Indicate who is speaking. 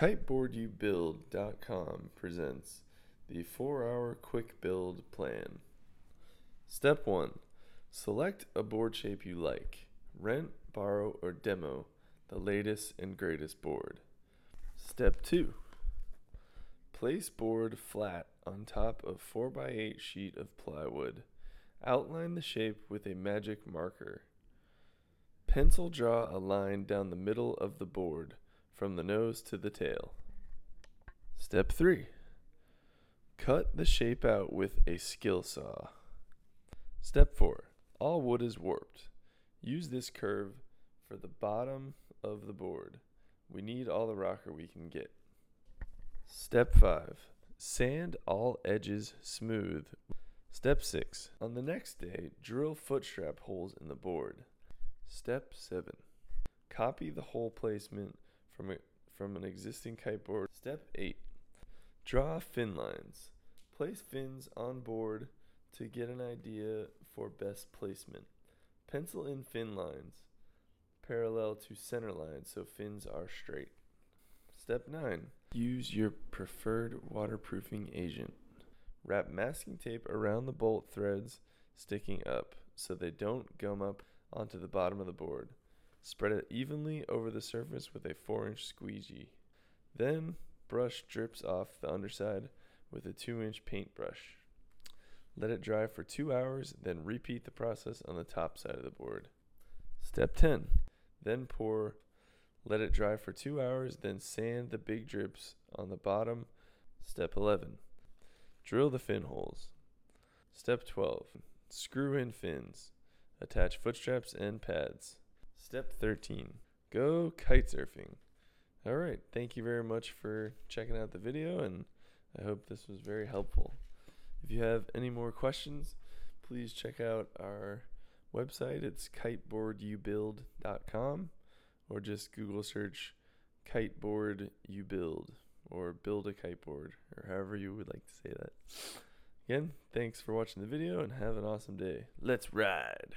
Speaker 1: KiteBoardYouBuild.com presents the 4 hour quick build plan. Step 1 Select a board shape you like. Rent, borrow, or demo the latest and greatest board. Step 2 Place board flat on top of 4x8 sheet of plywood. Outline the shape with a magic marker. Pencil draw a line down the middle of the board from the nose to the tail. Step 3. Cut the shape out with a skill saw. Step 4. All wood is warped. Use this curve for the bottom of the board. We need all the rocker we can get. Step 5. Sand all edges smooth. Step 6. On the next day, drill foot strap holes in the board. Step 7. Copy the hole placement from, a, from an existing kiteboard. Step 8. Draw fin lines. Place fins on board to get an idea for best placement. Pencil in fin lines parallel to center line so fins are straight. Step 9. Use your preferred waterproofing agent. Wrap masking tape around the bolt threads sticking up so they don't gum up onto the bottom of the board. Spread it evenly over the surface with a 4 inch squeegee. Then brush drips off the underside with a 2 inch paintbrush. Let it dry for 2 hours, then repeat the process on the top side of the board. Step 10. Then pour, let it dry for 2 hours, then sand the big drips on the bottom. Step 11. Drill the fin holes. Step 12. Screw in fins. Attach foot straps and pads. Step 13 Go kite surfing. All right. Thank you very much for checking out the video, and I hope this was very helpful. If you have any more questions, please check out our website. It's KiteBoardYouBuild.com or just Google search kiteboard you build or build a kiteboard or however you would like to say that. Again, thanks for watching the video and have an awesome day. Let's ride.